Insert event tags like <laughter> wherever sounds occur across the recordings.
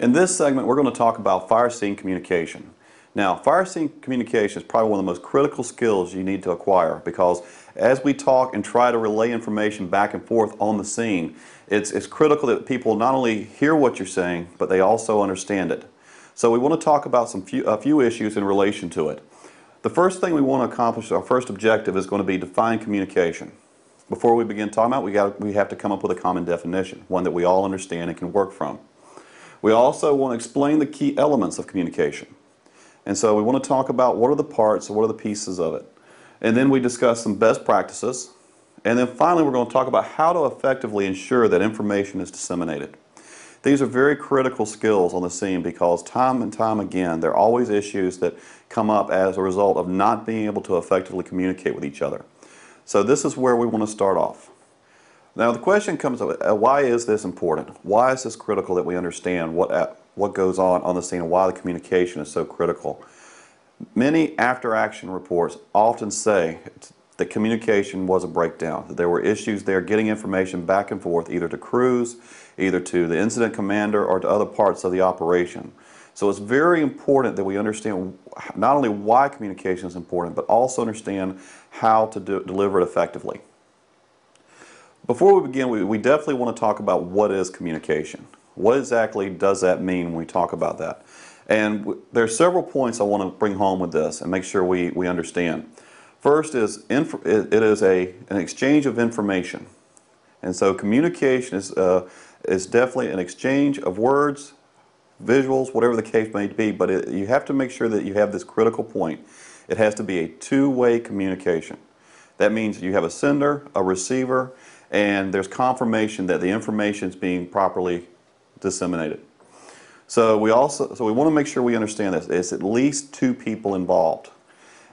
In this segment, we're going to talk about fire scene communication. Now, fire scene communication is probably one of the most critical skills you need to acquire because as we talk and try to relay information back and forth on the scene, it's, it's critical that people not only hear what you're saying, but they also understand it. So we want to talk about some few, a few issues in relation to it. The first thing we want to accomplish, our first objective, is going to be define communication. Before we begin talking about, it, we got we have to come up with a common definition, one that we all understand and can work from. We also want to explain the key elements of communication. And so we want to talk about what are the parts, what are the pieces of it. And then we discuss some best practices. And then finally we're going to talk about how to effectively ensure that information is disseminated. These are very critical skills on the scene because time and time again there are always issues that come up as a result of not being able to effectively communicate with each other. So this is where we want to start off. Now the question comes up, uh, why is this important? Why is this critical that we understand what, uh, what goes on on the scene and why the communication is so critical? Many after-action reports often say that communication was a breakdown, that there were issues there getting information back and forth either to crews, either to the incident commander or to other parts of the operation. So it's very important that we understand not only why communication is important, but also understand how to do, deliver it effectively. Before we begin, we, definitely want to talk about what is communication. What exactly does that mean when we talk about that? And there are several points I want to bring home with this and make sure we, we understand. First is it is a, an exchange of information. And so communication is, uh, is definitely an exchange of words, visuals, whatever the case may be, but it, you have to make sure that you have this critical point. It has to be a two-way communication. That means you have a sender, a receiver, and there's confirmation that the information is being properly disseminated. So we also so we want to make sure we understand this. It's at least two people involved.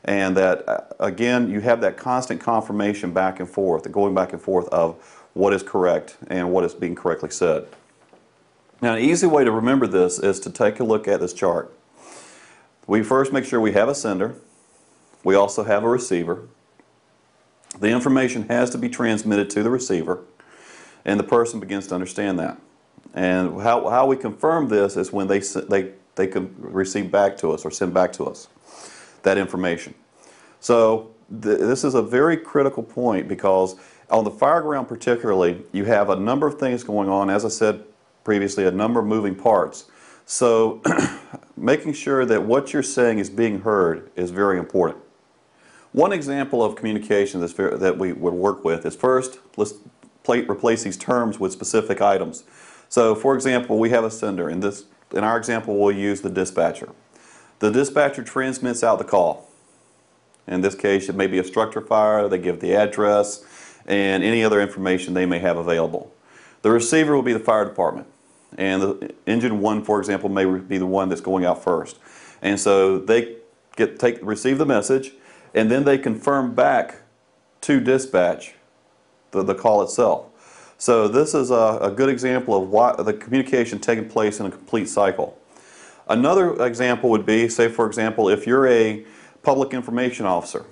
And that uh, again you have that constant confirmation back and forth, going back and forth of what is correct and what is being correctly said. Now an easy way to remember this is to take a look at this chart. We first make sure we have a sender. We also have a receiver. The information has to be transmitted to the receiver and the person begins to understand that. And how, how we confirm this is when they, they, they can receive back to us or send back to us that information. So th this is a very critical point because on the fire ground particularly, you have a number of things going on, as I said previously, a number of moving parts. So <clears throat> making sure that what you're saying is being heard is very important. One example of communication very, that we would work with is first, let's replace these terms with specific items. So for example, we have a sender. In, this, in our example, we'll use the dispatcher. The dispatcher transmits out the call. In this case, it may be a structure fire, they give the address, and any other information they may have available. The receiver will be the fire department. And the engine one, for example, may be the one that's going out first. And so they get take receive the message, and then they confirm back to dispatch the, the call itself. So this is a, a good example of why the communication taking place in a complete cycle. Another example would be, say for example, if you're a public information officer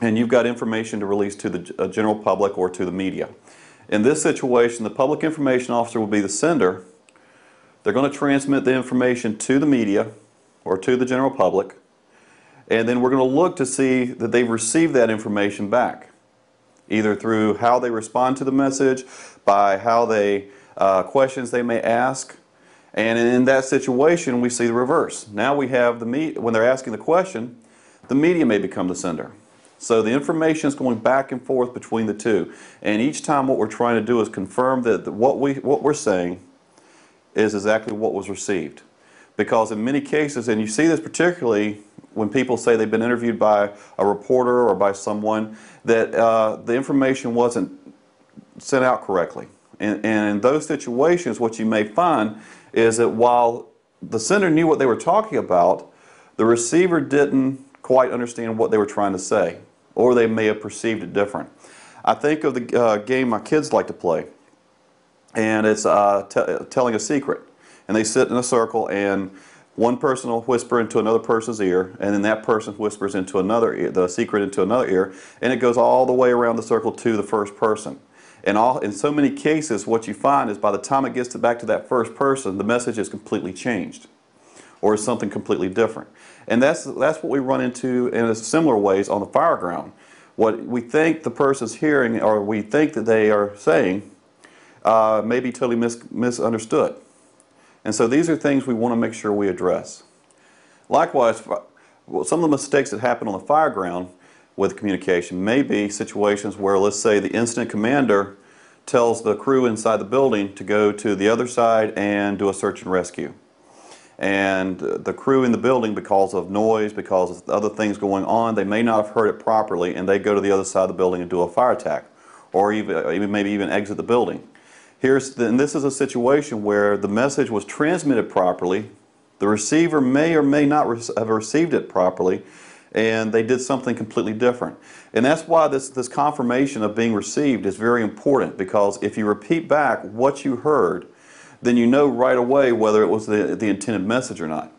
and you've got information to release to the uh, general public or to the media. In this situation, the public information officer will be the sender. They're going to transmit the information to the media or to the general public and then we're going to look to see that they've received that information back either through how they respond to the message, by how they uh, questions they may ask. And in that situation, we see the reverse. Now we have the when they're asking the question, the media may become the sender. So the information is going back and forth between the two. And each time what we're trying to do is confirm that what, we, what we're saying is exactly what was received. Because in many cases, and you see this particularly when people say they've been interviewed by a reporter or by someone, that uh, the information wasn't sent out correctly. And, and in those situations, what you may find is that while the sender knew what they were talking about, the receiver didn't quite understand what they were trying to say, or they may have perceived it different. I think of the uh, game my kids like to play, and it's uh, telling a secret. And they sit in a circle, and one person will whisper into another person's ear, and then that person whispers into another ear, the secret into another ear, and it goes all the way around the circle to the first person. And all, in so many cases, what you find is by the time it gets to back to that first person, the message is completely changed or is something completely different. And that's, that's what we run into in similar ways on the fire ground. What we think the person's hearing or we think that they are saying uh, may be totally mis misunderstood. And so these are things we want to make sure we address. Likewise, some of the mistakes that happen on the fire ground with communication may be situations where, let's say, the incident commander tells the crew inside the building to go to the other side and do a search and rescue. And the crew in the building, because of noise, because of other things going on, they may not have heard it properly and they go to the other side of the building and do a fire attack or even maybe even exit the building. Here's the, and this is a situation where the message was transmitted properly, the receiver may or may not have received it properly, and they did something completely different. And that's why this, this confirmation of being received is very important because if you repeat back what you heard, then you know right away whether it was the, the intended message or not.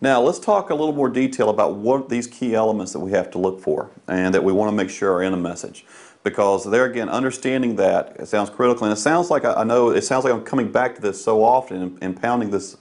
Now let's talk a little more detail about what these key elements that we have to look for and that we want to make sure are in a message. Because there again, understanding that it sounds critical, and it sounds like I know it sounds like I'm coming back to this so often and, and pounding this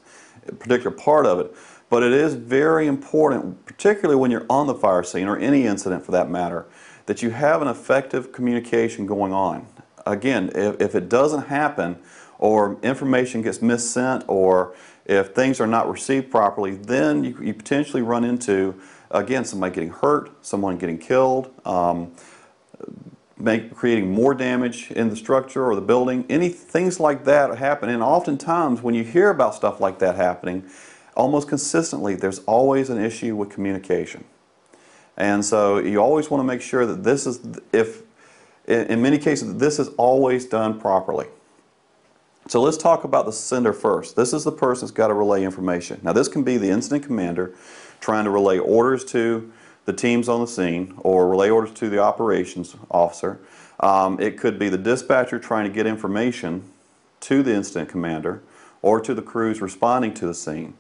particular part of it. But it is very important, particularly when you're on the fire scene or any incident for that matter, that you have an effective communication going on. Again, if, if it doesn't happen or information gets missent or if things are not received properly, then you, you potentially run into, again, somebody getting hurt, someone getting killed, um, make, creating more damage in the structure or the building. Any things like that happen. And oftentimes when you hear about stuff like that happening, almost consistently there's always an issue with communication. And so you always want to make sure that this is, if in many cases, this is always done properly. So let's talk about the sender first. This is the person that's got to relay information. Now this can be the incident commander trying to relay orders to the teams on the scene or relay orders to the operations officer. Um, it could be the dispatcher trying to get information to the incident commander or to the crews responding to the scene.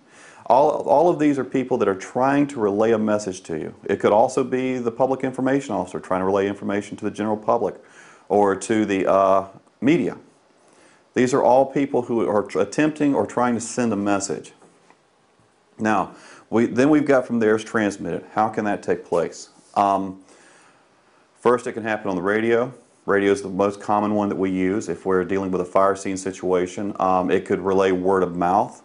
All, all of these are people that are trying to relay a message to you. It could also be the public information officer trying to relay information to the general public or to the uh, media. These are all people who are attempting or trying to send a message. Now, we, then we've got from there is transmitted. How can that take place? Um, first, it can happen on the radio. Radio is the most common one that we use if we're dealing with a fire scene situation. Um, it could relay word of mouth.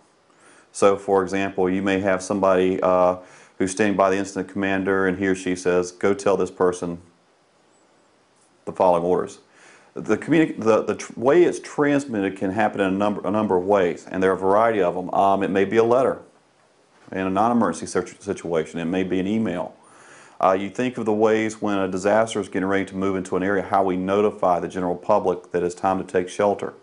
So for example, you may have somebody uh, who's standing by the incident commander and he or she says, go tell this person the following orders. The, the, the way it's transmitted can happen in a number, a number of ways, and there are a variety of them. Um, it may be a letter in a non-emergency situation. It may be an email. Uh, you think of the ways when a disaster is getting ready to move into an area, how we notify the general public that it's time to take shelter.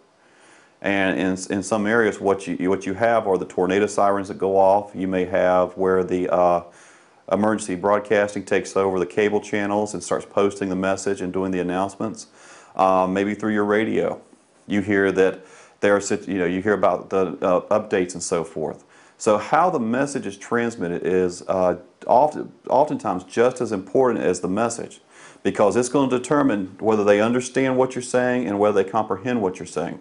And in, in some areas, what you, what you have are the tornado sirens that go off. You may have where the uh, emergency broadcasting takes over the cable channels and starts posting the message and doing the announcements. Um, maybe through your radio. You hear that there are, you know, you hear about the uh, updates and so forth. So how the message is transmitted is uh, often, oftentimes just as important as the message because it's going to determine whether they understand what you're saying and whether they comprehend what you're saying.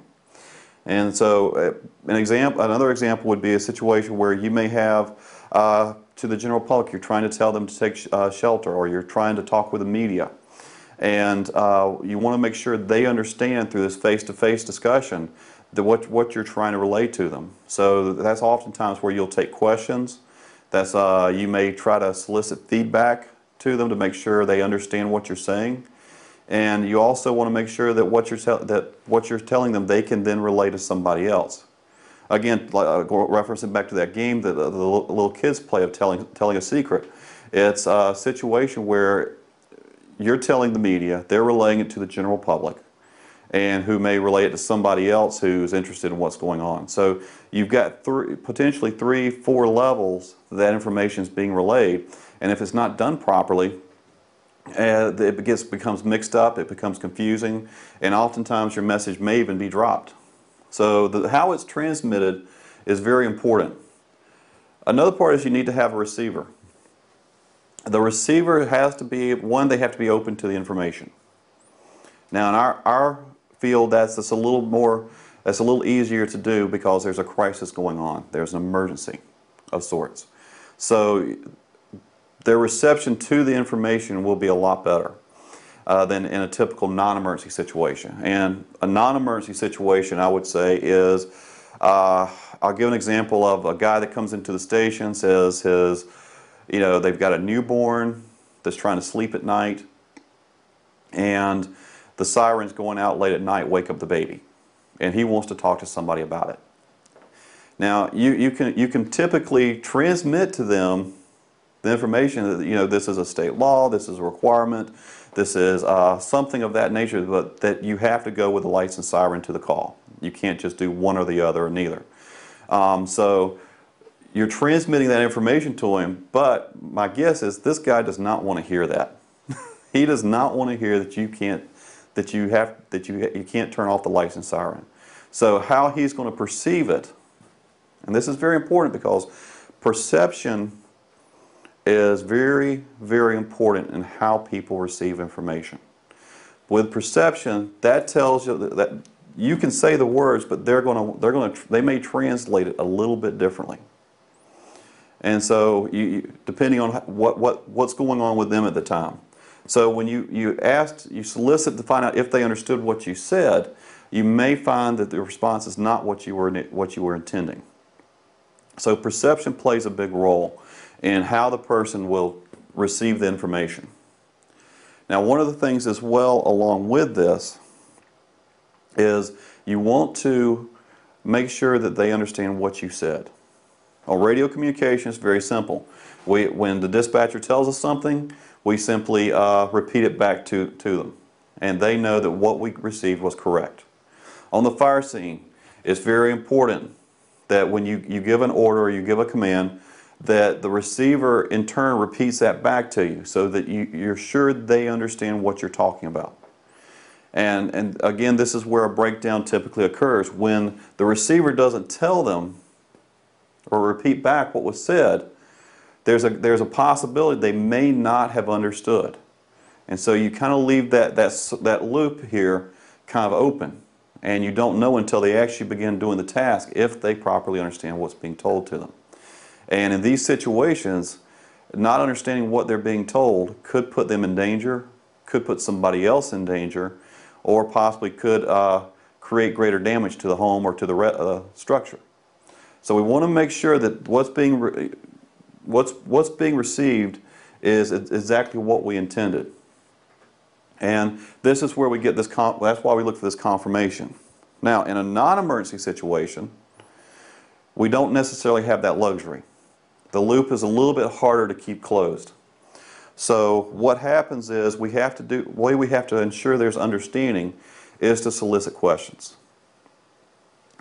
And so uh, an example, another example would be a situation where you may have uh, to the general public, you're trying to tell them to take uh, shelter or you're trying to talk with the media. And uh, you want to make sure they understand through this face-to-face -face discussion that what, what you're trying to relate to them. So that's oftentimes where you'll take questions. That's, uh, you may try to solicit feedback to them to make sure they understand what you're saying and you also want to make sure that what you're that what you're telling them they can then relay to somebody else. Again, uh, referencing back to that game that the, the little kids play of telling telling a secret. It's a situation where you're telling the media, they're relaying it to the general public, and who may relay it to somebody else who's interested in what's going on. So you've got three, potentially three, four levels that information is being relayed, and if it's not done properly, uh, it gets, becomes mixed up, it becomes confusing, and oftentimes your message may even be dropped. So the, how it's transmitted is very important. Another part is you need to have a receiver. The receiver has to be, one, they have to be open to the information. Now in our, our field, that's just a little more, that's a little easier to do because there's a crisis going on. There's an emergency of sorts. So their reception to the information will be a lot better uh, than in a typical non-emergency situation. And a non-emergency situation, I would say, is uh, I'll give an example of a guy that comes into the station, says his, you know, they've got a newborn that's trying to sleep at night, and the siren's going out late at night, wake up the baby. And he wants to talk to somebody about it. Now, you, you, can, you can typically transmit to them the information that, you know, this is a state law, this is a requirement, this is uh, something of that nature, but that you have to go with the lights and siren to the call. You can't just do one or the other or neither. Um, so you're transmitting that information to him, but my guess is this guy does not want to hear that. <laughs> he does not want to hear that you can't that you have that you you can't turn off the lights and siren. So how he's going to perceive it, and this is very important because perception is very, very important in how people receive information. With perception, that tells you that, that you can say the words, but they're going to, they're going to, they may translate it a little bit differently. And so, you, depending on what, what, what's going on with them at the time. So when you, you asked, you solicit to find out if they understood what you said, you may find that the response is not what you were, what you were intending. So perception plays a big role in how the person will receive the information. Now one of the things as well along with this is you want to make sure that they understand what you said. On radio communication, it's very simple. We, when the dispatcher tells us something, we simply uh, repeat it back to, to them. And they know that what we received was correct. On the fire scene, it's very important that when you, you give an order or you give a command, that the receiver in turn repeats that back to you so that you, you're sure they understand what you're talking about. And, and again, this is where a breakdown typically occurs. When the receiver doesn't tell them or repeat back what was said, there's a, there's a possibility they may not have understood. And so you kind of leave that, that, that loop here kind of open. And you don't know until they actually begin doing the task if they properly understand what's being told to them. And in these situations, not understanding what they're being told could put them in danger, could put somebody else in danger, or possibly could uh, create greater damage to the home or to the uh, structure. So we want to make sure that what's being what's what's being received is exactly what we intended. And this is where we get this. that's why we look for this confirmation. Now, in a non-emergency situation, we don't necessarily have that luxury the loop is a little bit harder to keep closed. So what happens is we have to do, way we have to ensure there's understanding is to solicit questions.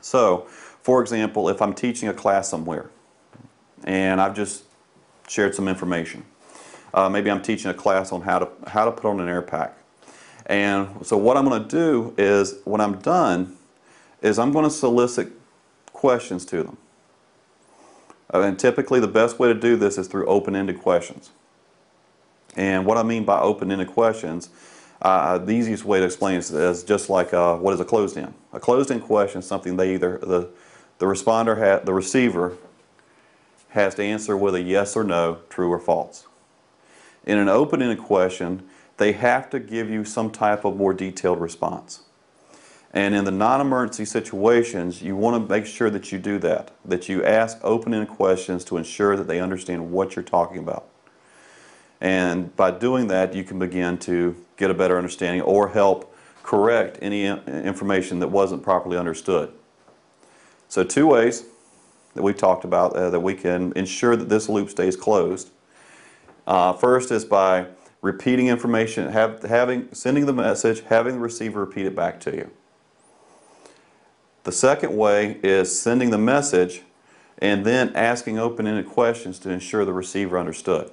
So, for example, if I'm teaching a class somewhere and I've just shared some information, uh, maybe I'm teaching a class on how to, how to put on an air pack. And so what I'm going to do is, when I'm done, is I'm going to solicit questions to them. Uh, and typically the best way to do this is through open-ended questions. And what I mean by open-ended questions, uh, the easiest way to explain it is just like uh, what is a closed-end. A closed-end question is something they either, the, the responder, ha the receiver has to answer with a yes or no, true or false. In an open-ended question, they have to give you some type of more detailed response. And in the non-emergency situations, you want to make sure that you do that, that you ask open-ended questions to ensure that they understand what you're talking about. And by doing that, you can begin to get a better understanding or help correct any information that wasn't properly understood. So two ways that we've talked about uh, that we can ensure that this loop stays closed. Uh, first is by repeating information, have, having, sending the message, having the receiver repeat it back to you. The second way is sending the message and then asking open-ended questions to ensure the receiver understood.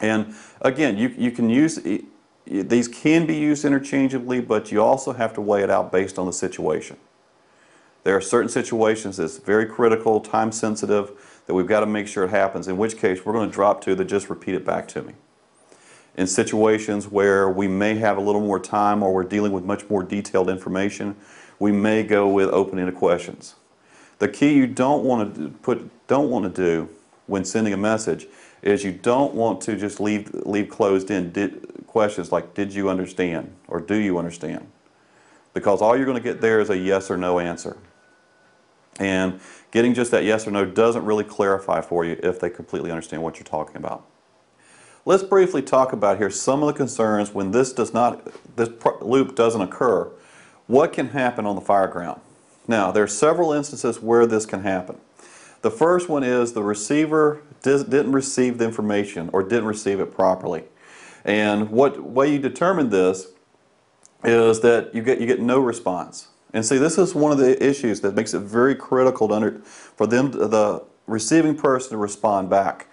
And again, you, you can use, these can be used interchangeably, but you also have to weigh it out based on the situation. There are certain situations that's very critical, time sensitive, that we've got to make sure it happens, in which case we're going to drop to the just repeat it back to me. In situations where we may have a little more time or we're dealing with much more detailed information, we may go with open-ended questions. The key you don't want to put, don't want to do when sending a message is you don't want to just leave, leave closed in did, questions like, did you understand? Or do you understand? Because all you're going to get there is a yes or no answer. And getting just that yes or no doesn't really clarify for you if they completely understand what you're talking about. Let's briefly talk about here some of the concerns when this does not, this loop doesn't occur. What can happen on the fire ground? Now, there are several instances where this can happen. The first one is the receiver didn't receive the information or didn't receive it properly. And what way you determine this is that you get, you get no response. And see, this is one of the issues that makes it very critical to under, for them, the receiving person to respond back.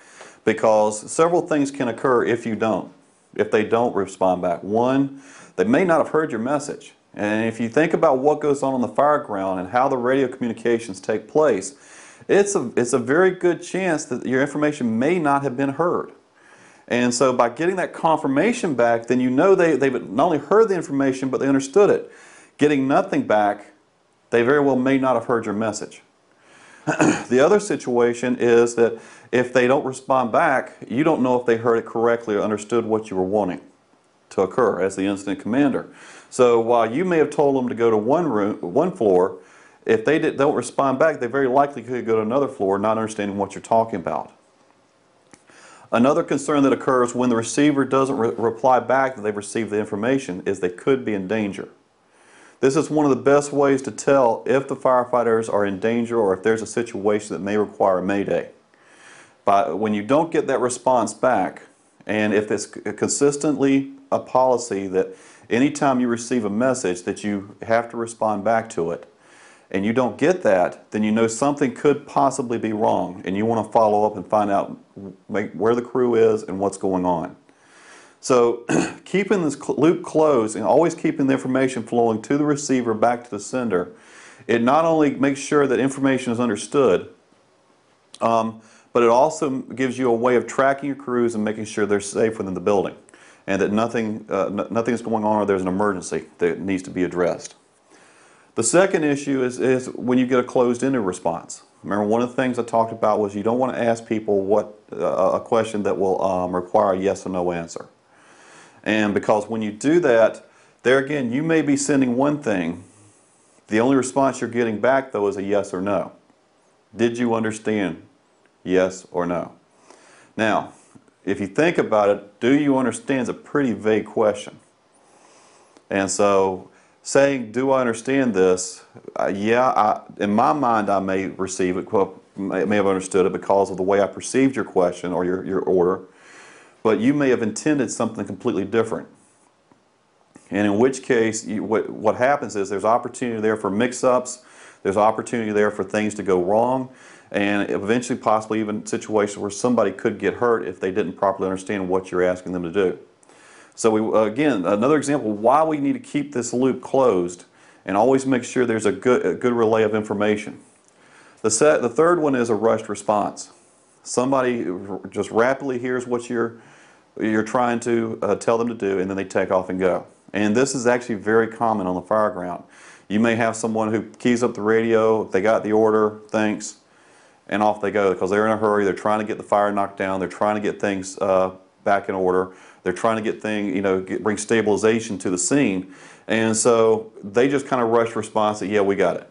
Because several things can occur if you don't, if they don't respond back. One, they may not have heard your message. And if you think about what goes on on the fire ground and how the radio communications take place, it's a, it's a very good chance that your information may not have been heard. And so by getting that confirmation back, then you know they, they've not only heard the information, but they understood it. Getting nothing back, they very well may not have heard your message. <clears throat> the other situation is that if they don't respond back, you don't know if they heard it correctly or understood what you were wanting to occur as the incident commander. So while you may have told them to go to one room, one floor, if they did, don't respond back, they very likely could go to another floor not understanding what you're talking about. Another concern that occurs when the receiver doesn't re reply back that they've received the information is they could be in danger. This is one of the best ways to tell if the firefighters are in danger or if there's a situation that may require a mayday. But when you don't get that response back, and if it's consistently a policy that anytime you receive a message that you have to respond back to it, and you don't get that, then you know something could possibly be wrong, and you want to follow up and find out where the crew is and what's going on. So <clears throat> keeping this loop closed and always keeping the information flowing to the receiver back to the sender, it not only makes sure that information is understood, um, but it also gives you a way of tracking your crews and making sure they're safe within the building and that nothing, uh, nothing is going on or there's an emergency that needs to be addressed. The second issue is, is when you get a closed-ended response. Remember, one of the things I talked about was you don't want to ask people what uh, a question that will um, require a yes or no answer. And because when you do that, there again, you may be sending one thing. The only response you're getting back, though, is a yes or no. Did you understand? Yes or no. Now, if you think about it, do you understand is a pretty vague question. And so saying, do I understand this? Uh, yeah, I, in my mind I may receive it, may have understood it because of the way I perceived your question or your, your order, but you may have intended something completely different. And in which case, you, what, what happens is there's opportunity there for mix-ups, there's opportunity there for things to go wrong, and eventually possibly even situations where somebody could get hurt if they didn't properly understand what you're asking them to do. So we, again, another example why we need to keep this loop closed and always make sure there's a good, a good relay of information. The, set, the third one is a rushed response. Somebody just rapidly hears what you're, you're trying to uh, tell them to do and then they take off and go. And this is actually very common on the fire ground. You may have someone who keys up the radio, they got the order, thanks, and off they go because they're in a hurry, they're trying to get the fire knocked down, they're trying to get things uh, back in order. They're trying to get things, you know, get, bring stabilization to the scene. And so they just kind of rush response that, yeah, we got it.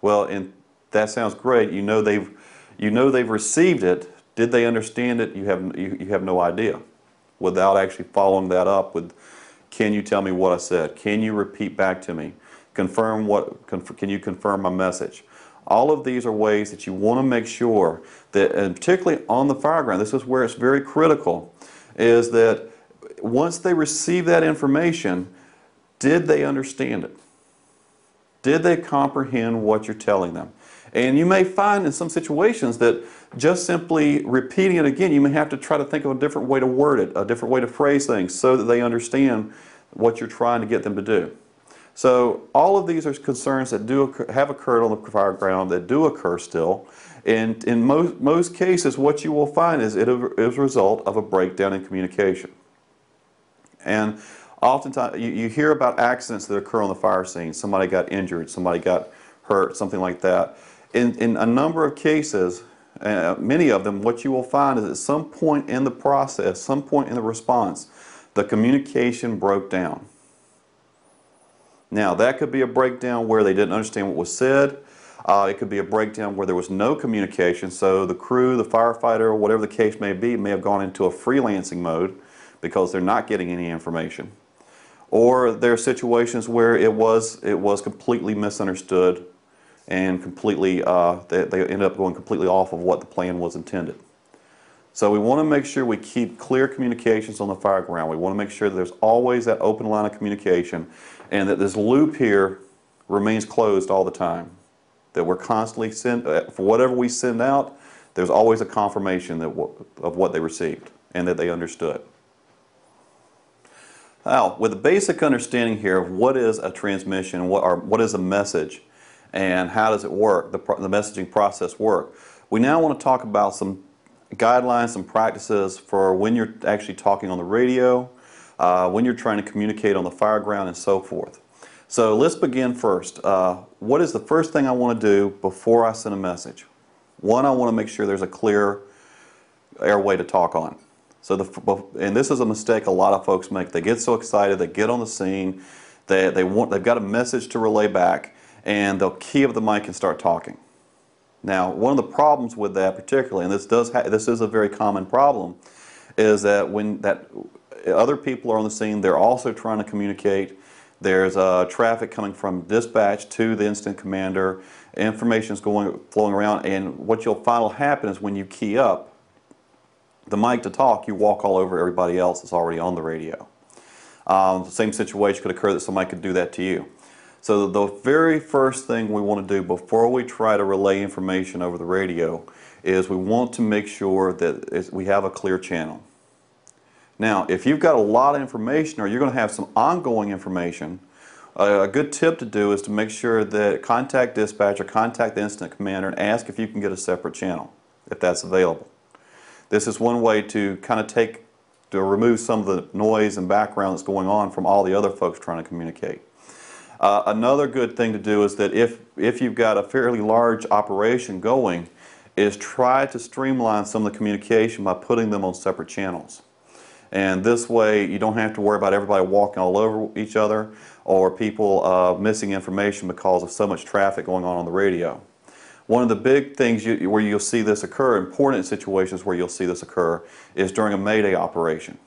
Well, and that sounds great. You know they've, you know they've received it. Did they understand it? You have, you, you have no idea without actually following that up with, can you tell me what I said? Can you repeat back to me? Confirm what, conf can you confirm my message? All of these are ways that you want to make sure that, and particularly on the fire ground, this is where it's very critical, is that once they receive that information, did they understand it? Did they comprehend what you're telling them? And you may find in some situations that just simply repeating it again, you may have to try to think of a different way to word it, a different way to phrase things so that they understand what you're trying to get them to do. So all of these are concerns that do occur, have occurred on the fire ground, that do occur still. And in most, most cases, what you will find is it is a result of a breakdown in communication. And oftentimes, you, you hear about accidents that occur on the fire scene. Somebody got injured, somebody got hurt, something like that. In, in a number of cases, uh, many of them, what you will find is at some point in the process, some point in the response, the communication broke down. Now, that could be a breakdown where they didn't understand what was said. Uh, it could be a breakdown where there was no communication, so the crew, the firefighter, whatever the case may be, may have gone into a freelancing mode because they're not getting any information. Or there are situations where it was, it was completely misunderstood and completely, uh, they, they ended up going completely off of what the plan was intended. So we want to make sure we keep clear communications on the fire ground. We want to make sure that there's always that open line of communication and that this loop here remains closed all the time. That we're constantly send, uh, for whatever we send out, there's always a confirmation that of what they received and that they understood. Now, with a basic understanding here of what is a transmission, what, are, what is a message, and how does it work, the, the messaging process work, we now want to talk about some guidelines, some practices for when you're actually talking on the radio, uh, when you're trying to communicate on the fire ground and so forth. So let's begin first. Uh, what is the first thing I want to do before I send a message? One, I want to make sure there's a clear airway to talk on. So the, and this is a mistake a lot of folks make. They get so excited, they get on the scene, they, they want, they've got a message to relay back, and they'll key up the mic and start talking. Now, one of the problems with that particularly, and this does this is a very common problem, is that when that other people are on the scene, they're also trying to communicate. There's uh, traffic coming from dispatch to the incident commander. Information is going flowing around, and what you'll find will happen is when you key up the mic to talk, you walk all over everybody else that's already on the radio. Um, the same situation could occur that somebody could do that to you. So the very first thing we want to do before we try to relay information over the radio is we want to make sure that we have a clear channel. Now, if you've got a lot of information or you're going to have some ongoing information, a good tip to do is to make sure that contact dispatch or contact the incident commander and ask if you can get a separate channel, if that's available. This is one way to kind of take, to remove some of the noise and background that's going on from all the other folks trying to communicate. Uh, another good thing to do is that if, if you've got a fairly large operation going, is try to streamline some of the communication by putting them on separate channels. And this way you don't have to worry about everybody walking all over each other or people uh, missing information because of so much traffic going on on the radio. One of the big things you, where you'll see this occur, important situations where you'll see this occur, is during a Mayday operation.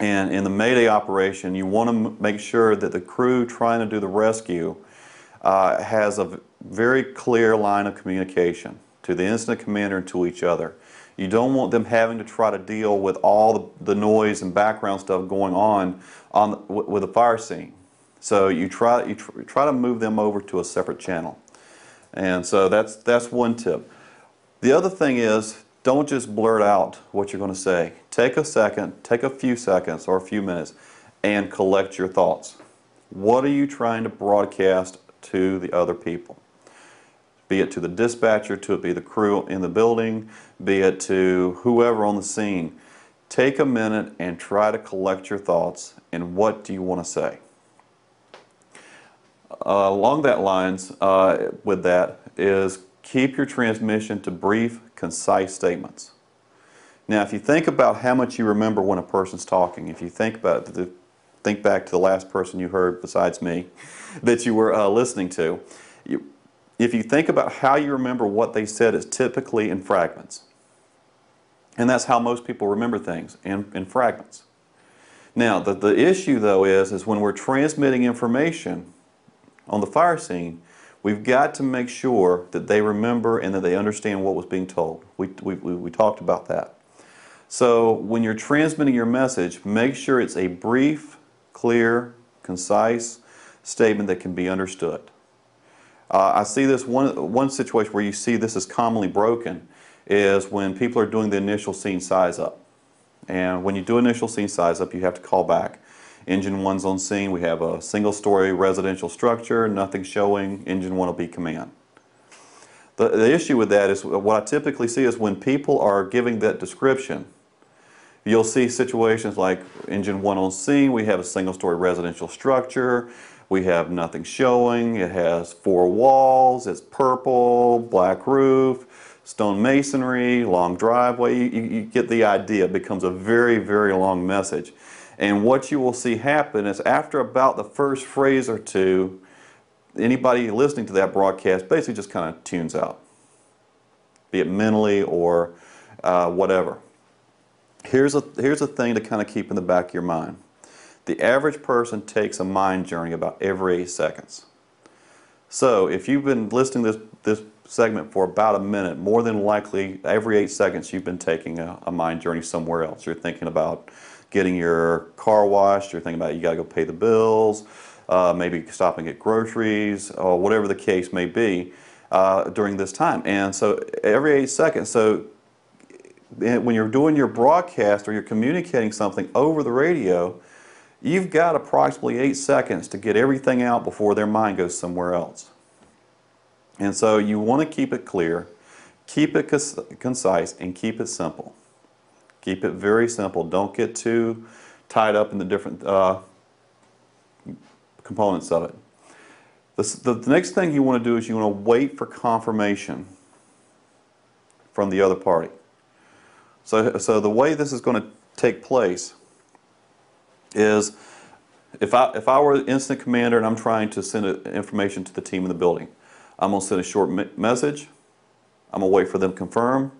And in the Mayday operation, you want to make sure that the crew trying to do the rescue uh, has a very clear line of communication to the incident commander and to each other. You don't want them having to try to deal with all the, noise and background stuff going on, on with the fire scene. So you try, you tr try to move them over to a separate channel. And so that's, that's one tip. The other thing is don't just blurt out what you're going to say. Take a second, take a few seconds or a few minutes and collect your thoughts. What are you trying to broadcast to the other people? Be it to the dispatcher, to it be the crew in the building, be it to whoever on the scene. Take a minute and try to collect your thoughts and what do you want to say. Uh, along that lines, uh, with that, is keep your transmission to brief, concise statements. Now, if you think about how much you remember when a person's talking, if you think about it, think back to the last person you heard besides me <laughs> that you were uh, listening to, you, if you think about how you remember what they said, it's typically in fragments. And that's how most people remember things, in, in fragments. Now, the, the issue though is, is when we're transmitting information on the fire scene, We've got to make sure that they remember and that they understand what was being told. We, we, we talked about that. So when you're transmitting your message, make sure it's a brief, clear, concise statement that can be understood. Uh, I see this one, one situation where you see this is commonly broken is when people are doing the initial scene size up. And when you do initial scene size up, you have to call back. Engine 1's on scene. We have a single story residential structure, nothing showing. Engine 1 will be command. The, the issue with that is what I typically see is when people are giving that description, You'll see situations like engine one on scene, we have a single story residential structure, we have nothing showing, it has four walls, it's purple, black roof, stone masonry, long driveway, you, you, you get the idea, it becomes a very, very long message. And what you will see happen is after about the first phrase or two, anybody listening to that broadcast basically just kind of tunes out, be it mentally or uh, whatever. Here's a, here's a thing to kind of keep in the back of your mind. The average person takes a mind journey about every eight seconds. So if you've been listening to this, this segment for about a minute, more than likely every eight seconds you've been taking a, a mind journey somewhere else. You're thinking about getting your car washed, you're thinking about you got to go pay the bills, uh, maybe stop and get groceries, or whatever the case may be uh, during this time. And so every eight seconds, so when you're doing your broadcast or you're communicating something over the radio, you've got approximately eight seconds to get everything out before their mind goes somewhere else. And so you want to keep it clear, keep it concise, and keep it simple. Keep it very simple. Don't get too tied up in the different uh, components of it. The, the next thing you want to do is you want to wait for confirmation from the other party. So, so the way this is going to take place is if I, if I were an incident commander and I'm trying to send information to the team in the building, I'm going to send a short me message. I'm going to wait for them to confirm.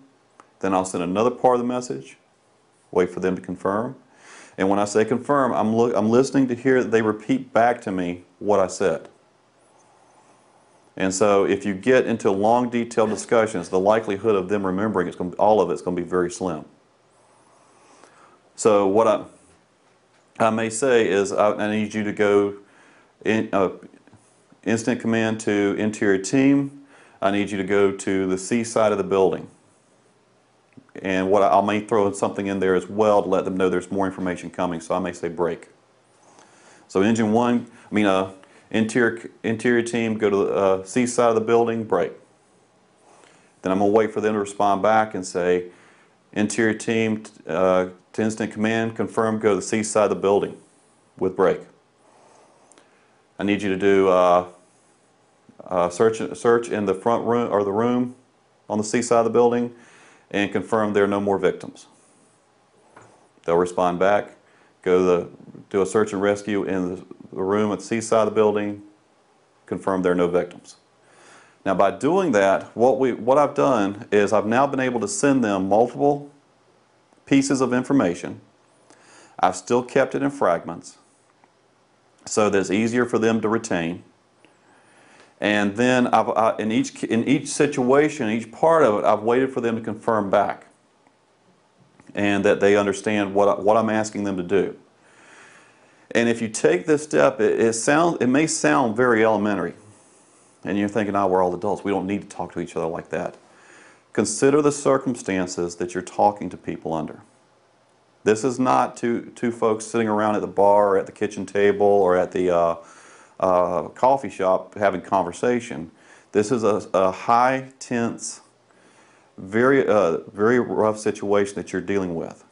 Then I'll send another part of the message, wait for them to confirm. And when I say confirm, I'm, I'm listening to hear they repeat back to me what I said. And so if you get into long, detailed discussions, the likelihood of them remembering it's going to, all of it's going to be very slim. So what I, I may say is I, I need you to go in, uh, incident command to interior team. I need you to go to the C side of the building. And what I, I may throw in something in there as well to let them know there's more information coming. So I may say break. So engine one, I mean uh, interior, interior team, go to the uh, C side of the building, break. Then I'm going to wait for them to respond back and say, interior team uh, to incident command, confirm, go to the C side of the building with break. I need you to do uh, uh, search, search in the front room or the room on the C side of the building and confirm there are no more victims. They'll respond back, go to the, do a search and rescue in the, room at the C side of the building, confirm there are no victims. Now by doing that, what, we, what I've done is I've now been able to send them multiple pieces of information. I've still kept it in fragments so that it's easier for them to retain. And then I've, I, in, each, in each situation, each part of it, I've waited for them to confirm back and that they understand what, what I'm asking them to do. And if you take this step, it, it, sounds, it may sound very elementary. And you're thinking, oh, we're all adults. We don't need to talk to each other like that. Consider the circumstances that you're talking to people under. This is not two, two folks sitting around at the bar or at the kitchen table or at the uh, uh, coffee shop having conversation. This is a, a high, tense, very, uh, very rough situation that you're dealing with.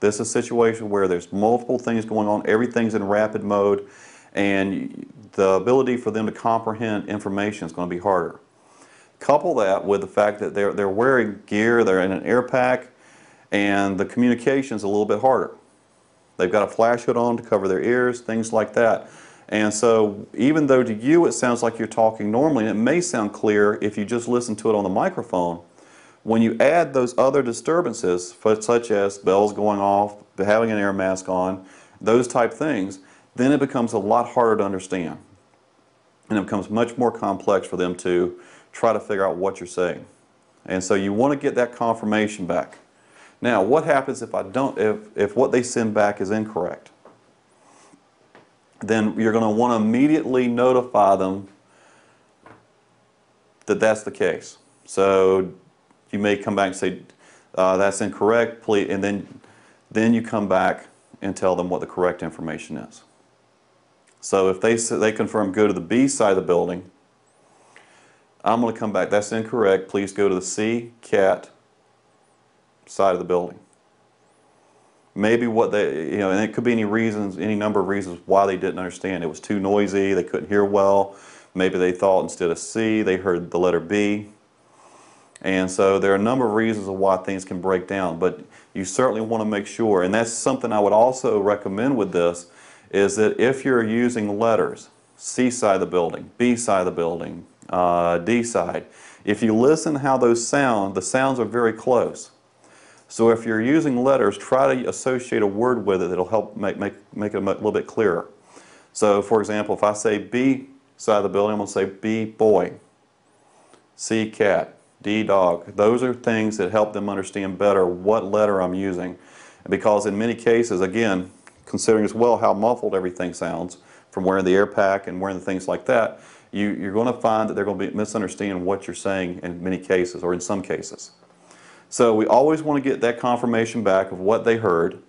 This is a situation where there's multiple things going on, everything's in rapid mode, and the ability for them to comprehend information is going to be harder. Couple that with the fact that they're, they're wearing gear, they're in an air pack, and the communication is a little bit harder. They've got a flash hood on to cover their ears, things like that. And so even though to you it sounds like you're talking normally, and it may sound clear if you just listen to it on the microphone, when you add those other disturbances, such as bells going off, having an air mask on, those type things, then it becomes a lot harder to understand. And it becomes much more complex for them to try to figure out what you're saying. And so you want to get that confirmation back. Now, what happens if I don't, if, if what they send back is incorrect? Then you're going to want to immediately notify them that that's the case. So you may come back and say, uh, that's incorrect, please, and then, then you come back and tell them what the correct information is. So if they, they confirm go to the B side of the building, I'm going to come back. That's incorrect. Please go to the C, cat side of the building. Maybe what they, you know, and it could be any reasons, any number of reasons why they didn't understand. It was too noisy, they couldn't hear well. Maybe they thought instead of C, they heard the letter B. And so there are a number of reasons of why things can break down, but you certainly want to make sure, and that's something I would also recommend with this, is that if you're using letters, C side of the building, B side of the building, uh, D side, if you listen how those sound, the sounds are very close. So if you're using letters, try to associate a word with it that'll help make, make, make it a little bit clearer. So for example, if I say B side of the building, I'm going to say B boy, C cat, D dog. Those are things that help them understand better what letter I'm using. Because in many cases, again, considering as well how muffled everything sounds from wearing the air pack and wearing the things like that, you, you're going to find that they're going to be misunderstanding what you're saying in many cases or in some cases. So we always want to get that confirmation back of what they heard.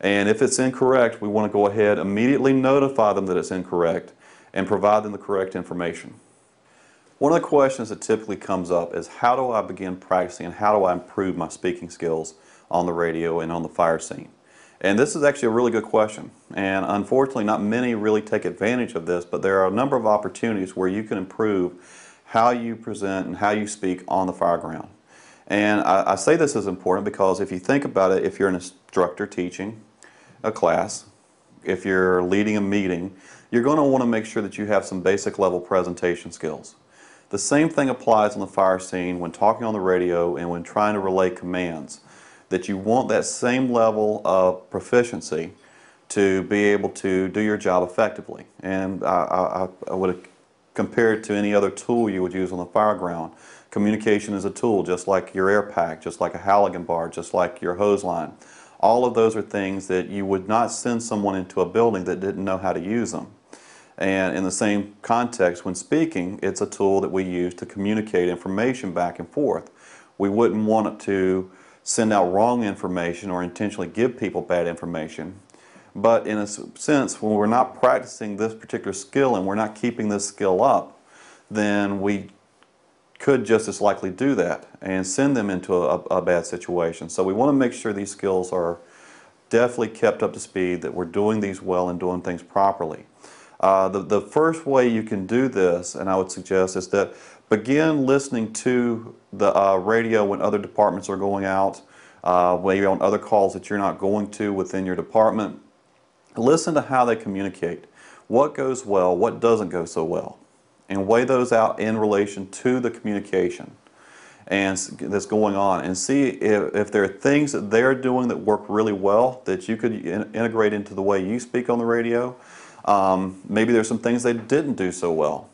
And if it's incorrect, we want to go ahead, immediately notify them that it's incorrect, and provide them the correct information. One of the questions that typically comes up is how do I begin practicing and how do I improve my speaking skills on the radio and on the fire scene? And this is actually a really good question. And unfortunately, not many really take advantage of this, but there are a number of opportunities where you can improve how you present and how you speak on the fire ground. And I, I say this is important because if you think about it, if you're an instructor teaching a class, if you're leading a meeting, you're going to want to make sure that you have some basic level presentation skills. The same thing applies on the fire scene when talking on the radio and when trying to relay commands. That you want that same level of proficiency to be able to do your job effectively. And I, I, I would compare it to any other tool you would use on the fire ground. Communication is a tool, just like your air pack, just like a Halligan bar, just like your hose line. All of those are things that you would not send someone into a building that didn't know how to use them. And in the same context, when speaking, it's a tool that we use to communicate information back and forth. We wouldn't want to send out wrong information or intentionally give people bad information. But in a sense, when we're not practicing this particular skill and we're not keeping this skill up, then we could just as likely do that and send them into a, a bad situation. So we want to make sure these skills are definitely kept up to speed, that we're doing these well and doing things properly. Uh, the, the first way you can do this, and I would suggest, is that begin listening to the uh, radio when other departments are going out, uh, maybe on other calls that you're not going to within your department. Listen to how they communicate. What goes well, what doesn't go so well, and weigh those out in relation to the communication and that's going on and see if, if there are things that they're doing that work really well that you could in, integrate into the way you speak on the radio um, maybe there's some things they didn't do so well.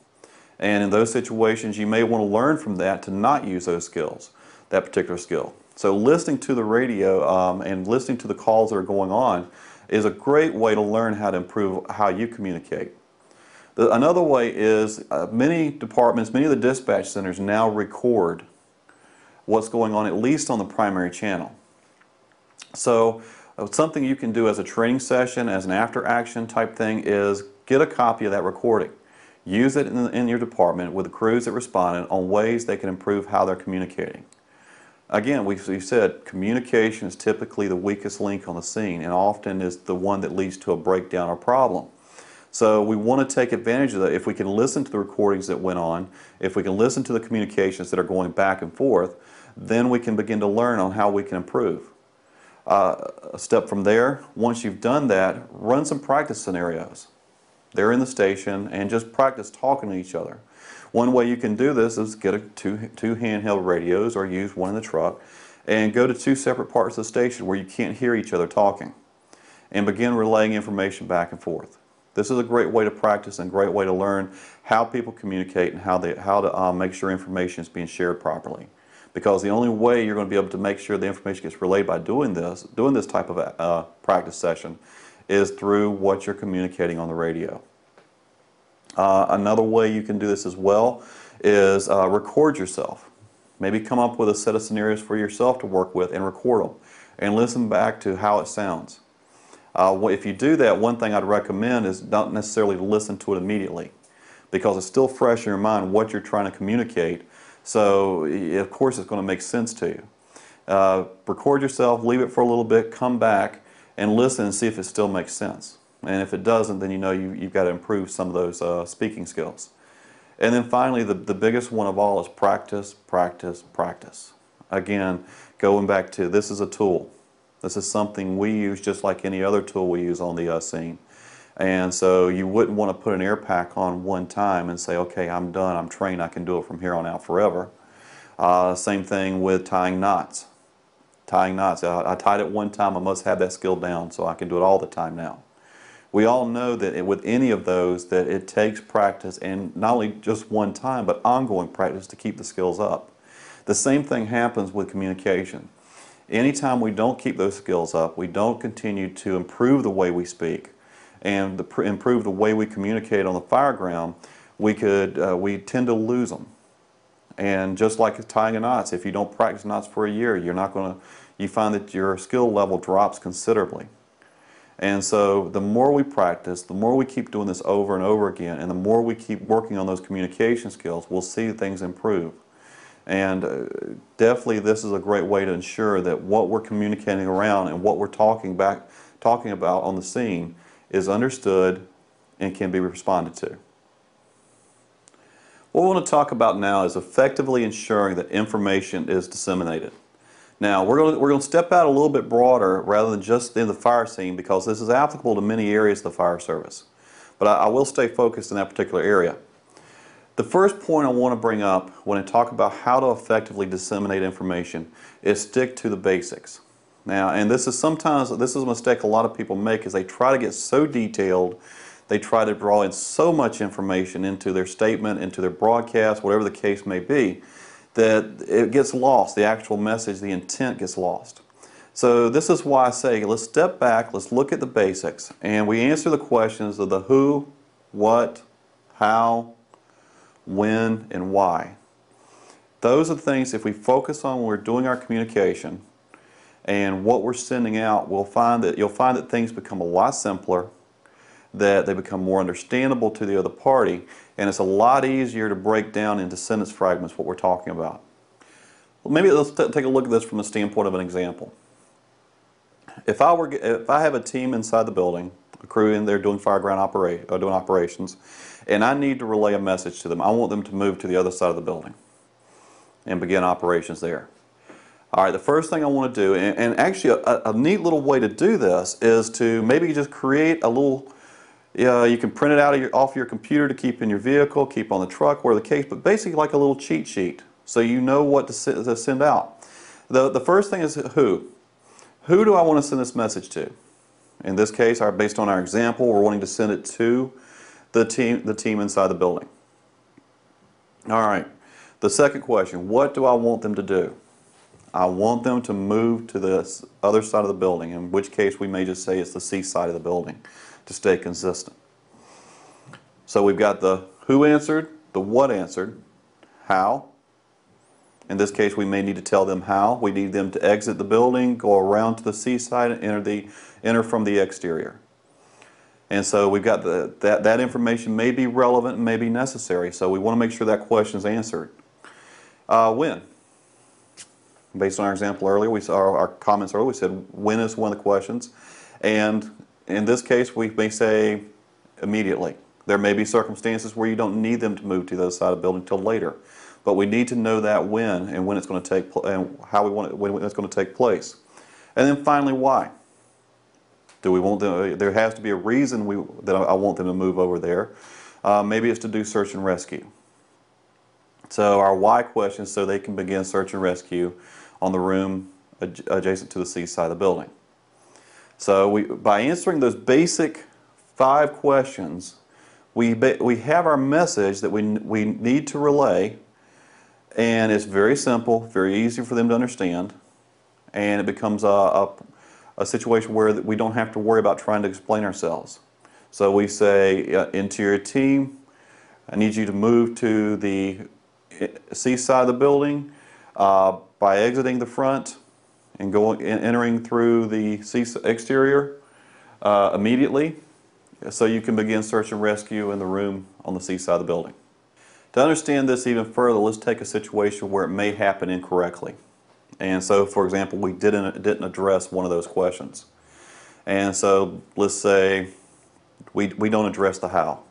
And in those situations, you may want to learn from that to not use those skills, that particular skill. So listening to the radio um, and listening to the calls that are going on is a great way to learn how to improve how you communicate. The, another way is uh, many departments, many of the dispatch centers now record what's going on at least on the primary channel. So uh, something you can do as a training session, as an after action type thing is get a copy of that recording. Use it in, in your department with the crews that responded on ways they can improve how they're communicating. Again, we, we said communication is typically the weakest link on the scene and often is the one that leads to a breakdown or problem. So we want to take advantage of that. If we can listen to the recordings that went on, if we can listen to the communications that are going back and forth, then we can begin to learn on how we can improve. Uh, a step from there, once you've done that, run some practice scenarios. They're in the station and just practice talking to each other. One way you can do this is get a two, two handheld radios or use one in the truck and go to two separate parts of the station where you can't hear each other talking and begin relaying information back and forth. This is a great way to practice and a great way to learn how people communicate and how, they, how to uh, make sure information is being shared properly because the only way you're going to be able to make sure the information gets relayed by doing this, doing this type of uh, practice session, is through what you're communicating on the radio. Uh, another way you can do this as well is uh, record yourself. Maybe come up with a set of scenarios for yourself to work with and record them and listen back to how it sounds. Uh, if you do that, one thing I'd recommend is don't necessarily listen to it immediately because it's still fresh in your mind what you're trying to communicate so of course it's going to make sense to you. Uh, record yourself, leave it for a little bit, come back, and listen and see if it still makes sense. And if it doesn't, then you know you, you've got to improve some of those uh, speaking skills. And then finally, the, the biggest one of all is practice, practice, practice. Again, going back to this is a tool. This is something we use just like any other tool we use on the uh, scene. And so you wouldn't want to put an air pack on one time and say, okay, I'm done, I'm trained, I can do it from here on out forever. Uh, same thing with tying knots. Tying knots. I, I tied it one time, I must have that skill down so I can do it all the time now. We all know that it, with any of those that it takes practice and not only just one time but ongoing practice to keep the skills up. The same thing happens with communication. Anytime we don't keep those skills up, we don't continue to improve the way we speak and the, improve the way we communicate on the fire ground, we could uh, we tend to lose them. And just like tying a knots, if you don't practice knots for a year, you're not going to, you find that your skill level drops considerably. And so the more we practice, the more we keep doing this over and over again, and the more we keep working on those communication skills, we'll see things improve. And uh, definitely this is a great way to ensure that what we're communicating around and what we're talking back talking about on the scene is understood and can be responded to. What we want to talk about now is effectively ensuring that information is disseminated. Now, we're going, to, we're going to step out a little bit broader rather than just in the fire scene because this is applicable to many areas of the fire service. But I, I will stay focused in that particular area. The first point I want to bring up when I talk about how to effectively disseminate information is stick to the basics. Now, and this is sometimes, this is a mistake a lot of people make is they try to get so detailed, they try to draw in so much information into their statement, into their broadcast, whatever the case may be, that it gets lost. The actual message, the intent gets lost. So this is why I say let's step back, let's look at the basics, and we answer the questions of the who, what, how, when, and why. Those are the things, if we focus on when we're doing our communication, and what we're sending out, we'll find that you'll find that things become a lot simpler, that they become more understandable to the other party, and it's a lot easier to break down into sentence fragments what we're talking about. Well, maybe let's take a look at this from the standpoint of an example. If I were, if I have a team inside the building, a crew in there doing fireground opera, uh, doing operations, and I need to relay a message to them, I want them to move to the other side of the building and begin operations there. All right, the first thing I want to do, and, and actually a, a, neat little way to do this is to maybe just create a little, uh, you can print it out of your, off your computer to keep in your vehicle, keep on the truck, or the case, but basically like a little cheat sheet so you know what to, to send out. The, the first thing is who. Who do I want to send this message to? In this case, our, based on our example, we're wanting to send it to the team, the team inside the building. All right. The second question, what do I want them to do? I want them to move to the other side of the building, in which case we may just say it's the C side of the building to stay consistent. So we've got the who answered, the what answered, how. In this case, we may need to tell them how. We need them to exit the building, go around to the C side, and enter, the, enter from the exterior. And so we've got the, that, that information may be relevant and may be necessary. So we want to make sure that question is answered. Uh, when? Based on our example earlier, we saw our, comments earlier, we said when is one of the questions. And in this case, we may say immediately. There may be circumstances where you don't need them to move to the other side of the building until later. But we need to know that when and when it's going to take and how we want it, when it's going to take place. And then finally, why? Do we want them? There has to be a reason we, that I want them to move over there. Uh, maybe it's to do search and rescue. So our why questions so they can begin search and rescue on the room adjacent to the C side of the building. So we, by answering those basic five questions, we, we have our message that we, we need to relay, and it's very simple, very easy for them to understand, and it becomes a, a, a situation where we don't have to worry about trying to explain ourselves. So we say, uh, interior team, I need you to move to the uh, C side of the building. Uh, by exiting the front and going entering through the exterior uh, immediately so you can begin search and rescue in the room on the C side of the building. To understand this even further, let's take a situation where it may happen incorrectly. And so, for example, we didn't, didn't address one of those questions. And so let's say we, we don't address the how.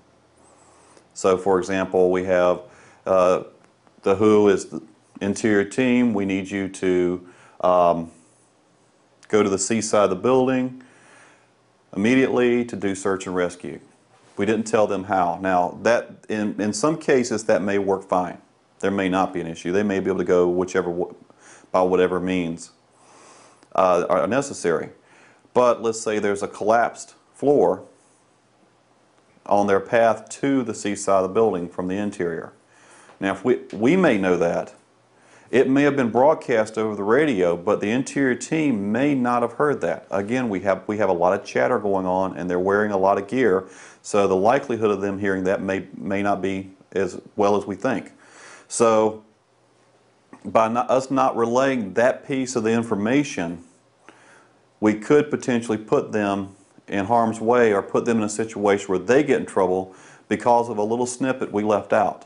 So for example, we have uh, the who is the interior team. We need you to um, go to the C side of the building immediately to do search and rescue. We didn't tell them how. Now that in, in some cases that may work fine. There may not be an issue. They may be able to go whichever by whatever means uh, are necessary. But let's say there's a collapsed floor on their path to the C side of the building from the interior. Now, if we, we may know that. It may have been broadcast over the radio, but the interior team may not have heard that. Again, we have, we have a lot of chatter going on and they're wearing a lot of gear, so the likelihood of them hearing that may, may not be as well as we think. So, by not, us not relaying that piece of the information, we could potentially put them in harm's way or put them in a situation where they get in trouble because of a little snippet we left out.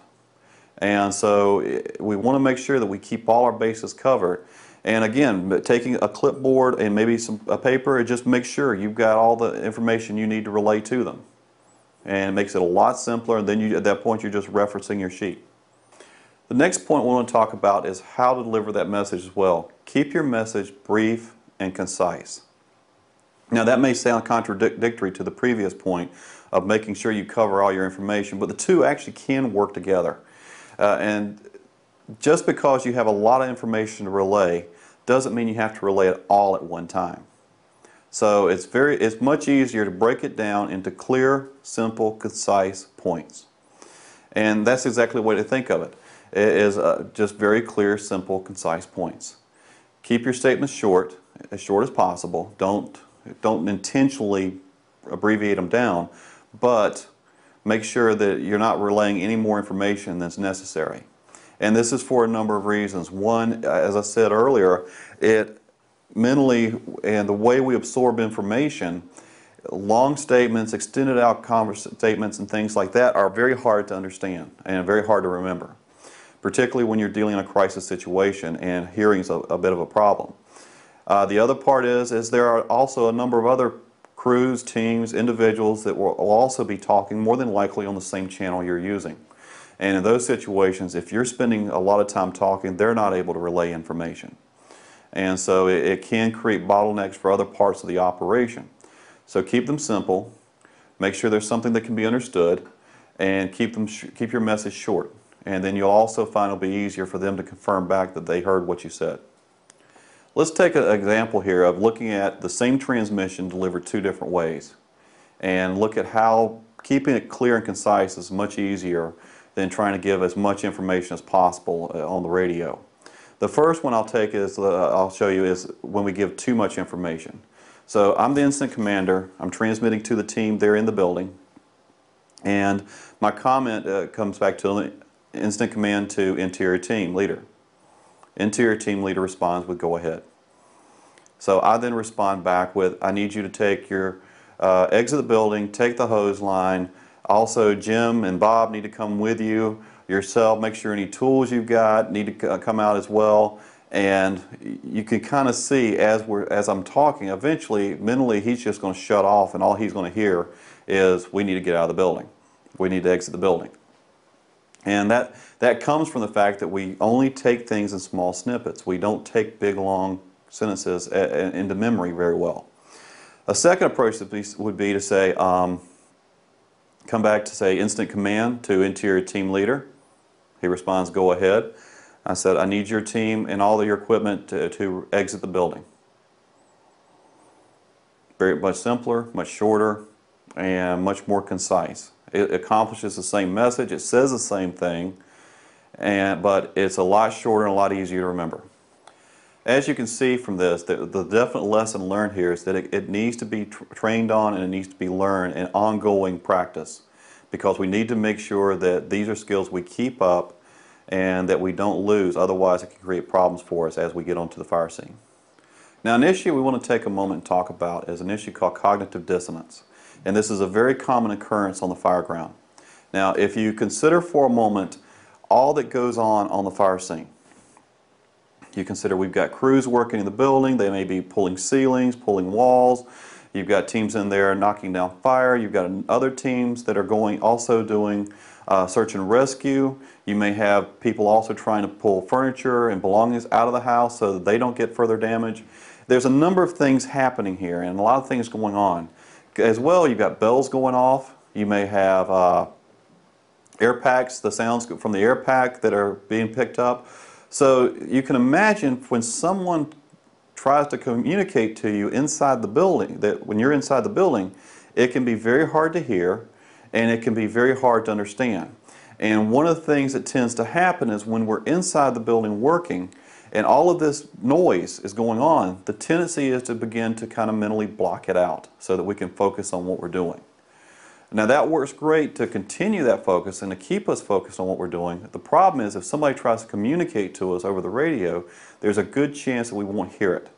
And so eh, we want to make sure that we keep all our bases covered. And again, taking a clipboard and maybe some a paper, just make sure you've got all the information you need to relay to them. And it makes it a lot simpler. And then you, at that point, you're just referencing your sheet. The next point we want to talk about is how to deliver that message as well. Keep your message brief and concise. Now that may sound contradictory to the previous point of making sure you cover all your information, but the two actually can work together. Uh, and just because you have a lot of information to relay doesn't mean you have to relay it all at one time. So it's very it's much easier to break it down into clear, simple, concise points. And that's exactly the way to think of it. Is uh, just very clear, simple, concise points. Keep your statements short, as short as possible. Don't don't intentionally abbreviate them down, but make sure that you're not relaying any more information than's necessary. And this is for a number of reasons. One, as I said earlier, it mentally and the way we absorb information, long statements, extended out statements and things like that are very hard to understand and very hard to remember, particularly when you're dealing in a crisis situation and hearing is a, a bit of a problem. Uh, the other part is, is there are also a number of other crews, teams, individuals that will also be talking more than likely on the same channel you're using. And in those situations, if you're spending a lot of time talking, they're not able to relay information. And so it, it can create bottlenecks for other parts of the operation. So keep them simple, make sure there's something that can be understood, and keep, them keep your message short. And then you'll also find it'll be easier for them to confirm back that they heard what you said. Let's take an example here of looking at the same transmission delivered two different ways and look at how keeping it clear and concise is much easier than trying to give as much information as possible uh, on the radio. The first one I'll take is, uh, I'll show you is when we give too much information. So I'm the incident commander, I'm transmitting to the team there in the building and my comment uh, comes back to the incident command to interior team leader. Interior team leader responds with go ahead. So I then respond back with I need you to take your uh, exit the building, take the hose line. Also Jim and Bob need to come with you. Yourself, make sure any tools you've got need to come out as well. And you can kind of see as we're as I'm talking, eventually mentally he's just going to shut off and all he's going to hear is we need to get out of the building. We need to exit the building. And that, that comes from the fact that we only take things in small snippets. We don't take big, long sentences into memory very well. A second approach would be to say, um, come back to say incident command to interior team leader. He responds, go ahead. I said, I need your team and all of your equipment to, to exit the building. Very much simpler, much shorter, and much more concise. It accomplishes the same message, it says the same thing, and, but it's a lot shorter and a lot easier to remember. As you can see from this, the, the definite lesson learned here is that it, it needs to be tr trained on and it needs to be learned in ongoing practice because we need to make sure that these are skills we keep up and that we don't lose, otherwise it can create problems for us as we get onto the fire scene. Now an issue we want to take a moment and talk about is an issue called cognitive dissonance and this is a very common occurrence on the fire ground. Now if you consider for a moment all that goes on on the fire scene, you consider we've got crews working in the building, they may be pulling ceilings, pulling walls, You've got teams in there knocking down fire. You've got other teams that are going also doing uh, search and rescue. You may have people also trying to pull furniture and belongings out of the house so that they don't get further damage. There's a number of things happening here and a lot of things going on. As well, you've got bells going off. You may have uh, air packs, the sounds from the air pack that are being picked up. So you can imagine when someone tries to communicate to you inside the building, that when you're inside the building, it can be very hard to hear and it can be very hard to understand. And one of the things that tends to happen is when we're inside the building working and all of this noise is going on, the tendency is to begin to kind of mentally block it out so that we can focus on what we're doing. Now that works great to continue that focus and to keep us focused on what we're doing. The problem is if somebody tries to communicate to us over the radio, there's a good chance that we won't hear it.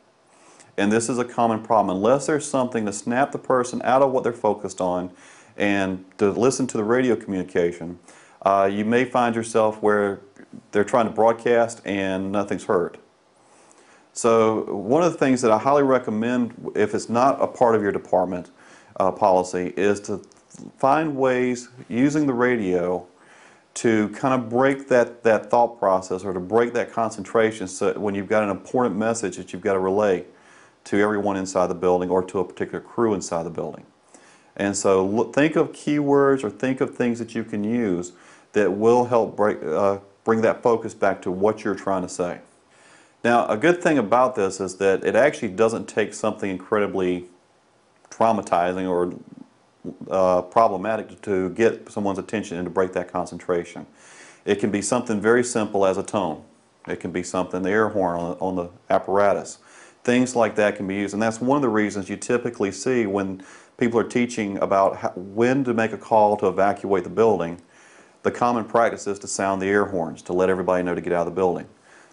And this is a common problem. Unless there's something to snap the person out of what they're focused on and to listen to the radio communication, uh, you may find yourself where they're trying to broadcast and nothing's heard. So one of the things that I highly recommend if it's not a part of your department uh, policy is to find ways using the radio to kind of break that, that thought process or to break that concentration so when you've got an important message that you've got to relay to everyone inside the building or to a particular crew inside the building. And so look, think of keywords or think of things that you can use that will help break, uh, bring that focus back to what you're trying to say. Now, a good thing about this is that it actually doesn't take something incredibly traumatizing or uh, problematic to get someone's attention and to break that concentration. It can be something very simple as a tone. It can be something, the air horn on, on the apparatus. Things like that can be used, and that's one of the reasons you typically see when people are teaching about how, when to make a call to evacuate the building, the common practice is to sound the air horns to let everybody know to get out of the building.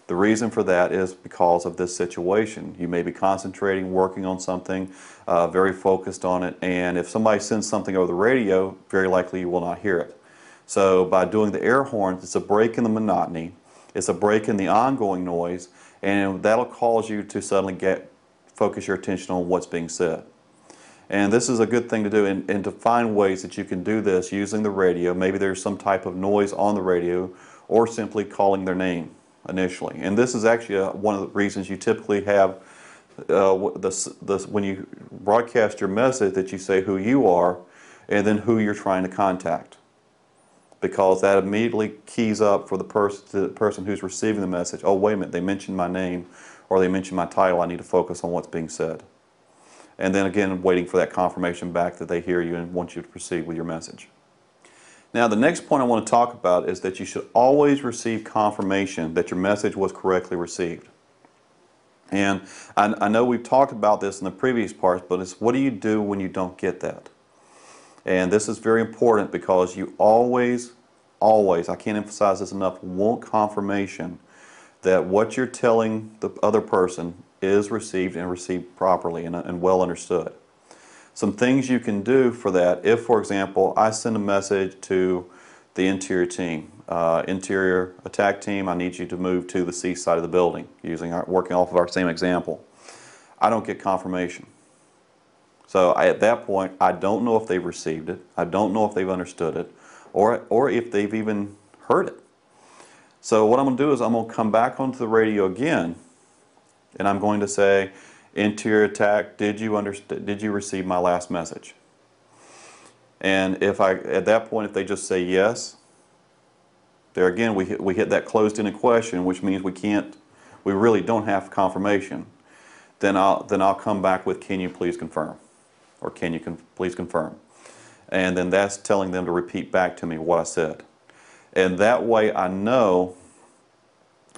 The reason for that is because of this situation. You may be concentrating, working on something, uh, very focused on it, and if somebody sends something over the radio, very likely you will not hear it. So by doing the air horns, it's a break in the monotony, it's a break in the ongoing noise, and that'll cause you to suddenly get focus your attention on what's being said. And this is a good thing to do and, and, to find ways that you can do this using the radio. Maybe there's some type of noise on the radio or simply calling their name initially. And this is actually a, one of the reasons you typically have uh, when you broadcast your message that you say who you are and then who you're trying to contact. Because that immediately keys up for the, pers the person who's receiving the message, oh wait a minute, they mentioned my name or they mentioned my title, I need to focus on what's being said. And then again, waiting for that confirmation back that they hear you and want you to proceed with your message. Now the next point I want to talk about is that you should always receive confirmation that your message was correctly received. And I, I, know we've talked about this in the previous parts, but it's what do you do when you don't get that? And this is very important because you always, always, I can't emphasize this enough, want confirmation that what you're telling the other person is received and received properly and, and well understood some things you can do for that. If, for example, I send a message to the interior team, uh, interior attack team, I need you to move to the C side of the building, using our, working off of our same example. I don't get confirmation. So I, at that point, I don't know if they've received it. I don't know if they've understood it, or or if they've even heard it. So what I'm going to do is I'm going to come back onto the radio again, and I'm going to say, interior attack, did you did you receive my last message? And if I, at that point, if they just say yes, there again, we hit, we hit that closed-ended question, which means we can't, we really don't have confirmation. Then I'll, then I'll come back with, can you please confirm? Or can you con please confirm? And then that's telling them to repeat back to me what I said. And that way I know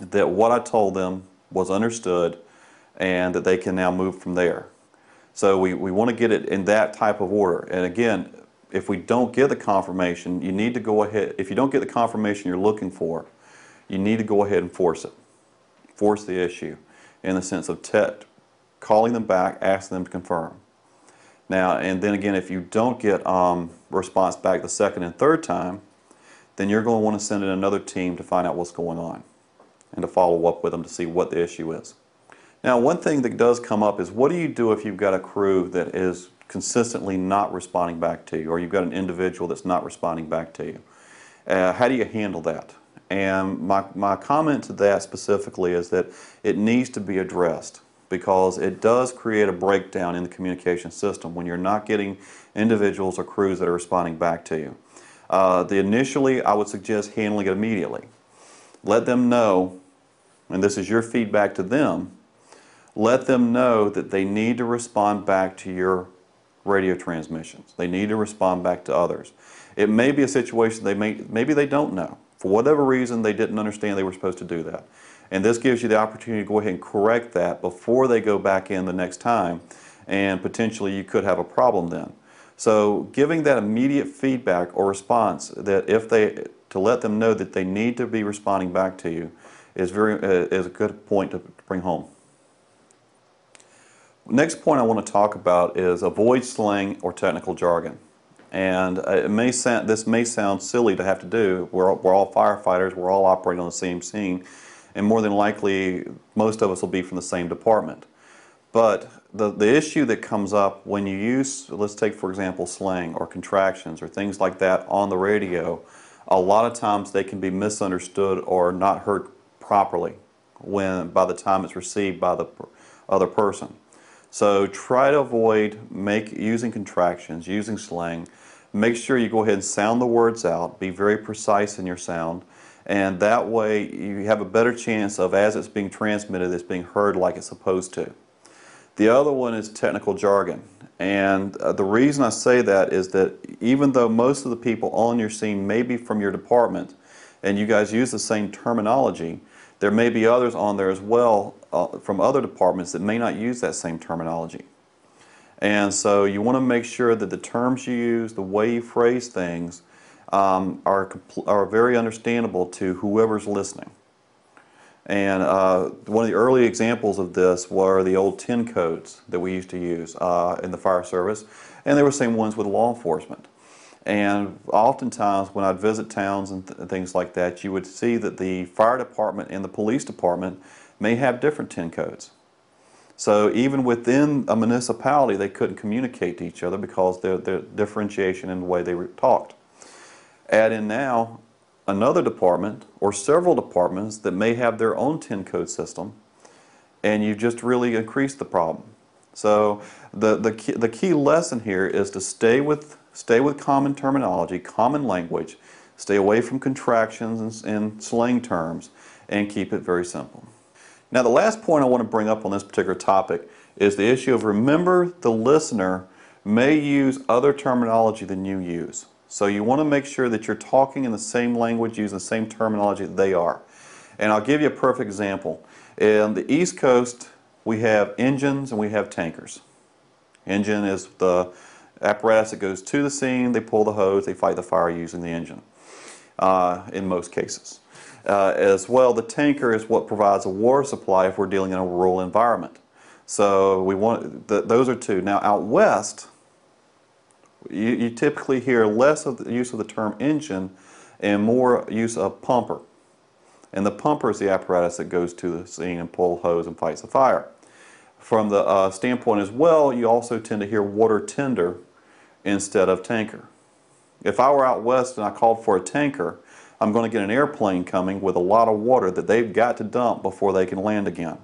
that what I told them was understood and that they can now move from there. So we, we want to get it in that type of order. And again, if we don't get the confirmation, you need to go ahead, if you don't get the confirmation you're looking for, you need to go ahead and force it. Force the issue in the sense of TET, calling them back, asking them to confirm. Now, and then again, if you don't get um, response back the second and third time, then you're going to want to send in another team to find out what's going on and to follow up with them to see what the issue is. Now, one thing that does come up is what do you do if you've got a crew that is consistently not responding back to you, or you've got an individual that's not responding back to you. Uh, how do you handle that? And my, my comment to that specifically is that it needs to be addressed because it does create a breakdown in the communication system when you're not getting individuals or crews that are responding back to you. Uh, the initially, I would suggest handling it immediately. Let them know, and this is your feedback to them, let them know that they need to respond back to your radio transmissions. They need to respond back to others. It may be a situation they may, maybe they don't know. For whatever reason, they didn't understand they were supposed to do that. And this gives you the opportunity to go ahead and correct that before they go back in the next time, and potentially you could have a problem then. So giving that immediate feedback or response that if they, to let them know that they need to be responding back to you is, very, uh, is a good point to bring home. Next point I want to talk about is avoid slang or technical jargon. And uh, it may sound, this may sound silly to have to do. We're, we're all firefighters, we're all operating on the same scene, and more than likely, most of us will be from the same department. But the, the issue that comes up when you use, let's take for example, slang or contractions or things like that on the radio, a lot of times they can be misunderstood or not heard properly when by the time it's received by the other person. So try to avoid make, using contractions, using slang. Make sure you go ahead and sound the words out. Be very precise in your sound. And that way you have a better chance of, as it's being transmitted, it's being heard like it's supposed to. The other one is technical jargon. And uh, the reason I say that is that even though most of the people on your scene may be from your department and you guys use the same terminology, there may be others on there as well from other departments that may not use that same terminology. And so you want to make sure that the terms you use, the way you phrase things, um, are, are very understandable to whoever's listening. And uh, one of the early examples of this were the old ten codes that we used to use uh, in the fire service, and there were the same ones with law enforcement. And oftentimes when I'd visit towns and th things like that, you would see that the fire department and the police department may have different ten codes. So even within a municipality, they couldn't communicate to each other because their, their differentiation in the way they were talked. Add in now another department or several departments that may have their own ten code system, and you just really increase the problem. So the, the, key, the key lesson here is to stay with, stay with common terminology, common language, stay away from contractions and, and slang terms, and keep it very simple. Now the last point I want to bring up on this particular topic is the issue of remember the listener may use other terminology than you use. So you want to make sure that you're talking in the same language, using the same terminology that they are. And I'll give you a perfect example. In the East Coast, we have engines and we have tankers. Engine is the apparatus that goes to the scene, they pull the hose, they fight the fire using the engine, uh, in most cases. Uh, as well, the tanker is what provides a water supply if we're dealing in a rural environment. So we want th those are two. Now out west, you, you typically hear less of the use of the term engine and more use of pumper. And the pumper is the apparatus that goes to the scene and pull hose and fights the fire. From the uh, standpoint as well, you also tend to hear water tender instead of tanker. If I were out west and I called for a tanker, I'm going to get an airplane coming with a lot of water that they've got to dump before they can land again.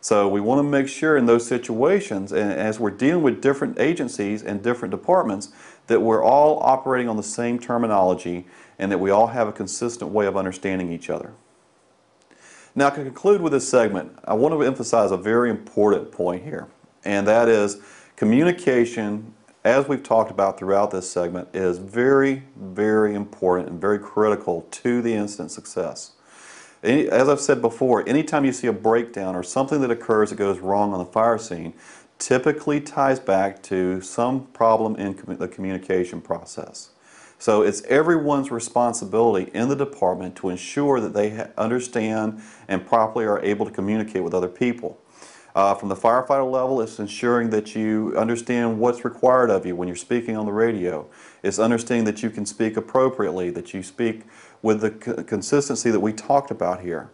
So we want to make sure in those situations, and as we're dealing with different agencies and different departments, that we're all operating on the same terminology and that we all have a consistent way of understanding each other. Now to conclude with this segment, I want to emphasize a very important point here, and that is communication as we've talked about throughout this segment, is very, very important and very critical to the incident success. As I've said before, anytime you see a breakdown or something that occurs that goes wrong on the fire scene, typically ties back to some problem in the communication process. So it's everyone's responsibility in the department to ensure that they understand and properly are able to communicate with other people. Uh, from the firefighter level, it's ensuring that you understand what's required of you when you're speaking on the radio. It's understanding that you can speak appropriately, that you speak with the consistency that we talked about here.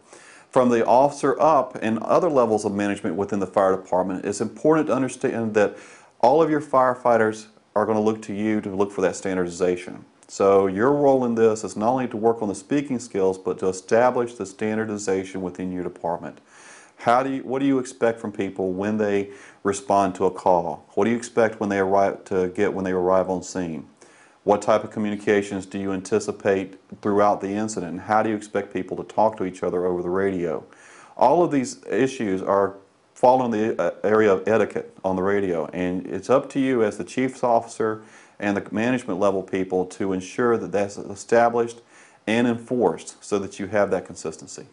From the officer up and other levels of management within the fire department, it's important to understand that all of your firefighters are going to look to you to look for that standardization. So your role in this is not only to work on the speaking skills, but to establish the standardization within your department. How do you, what do you expect from people when they respond to a call? What do you expect when they arrive to get when they arrive on scene? What type of communications do you anticipate throughout the incident? How do you expect people to talk to each other over the radio? All of these issues are fall in the uh, area of etiquette on the radio, and it's up to you as the chief's officer and the management level people to ensure that that's established and enforced so that you have that consistency.